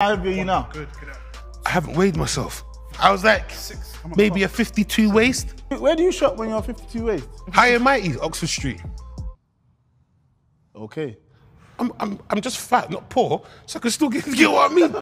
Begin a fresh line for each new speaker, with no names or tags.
How are you now?
Good, good.
I haven't weighed myself. I was like
Six.
Maybe a 52 waist.
Where do you shop when you're 52 waist?
High and mighty, Oxford Street.
Okay.
I'm, I'm, I'm just fat, not poor, so I can still get, get what I mean.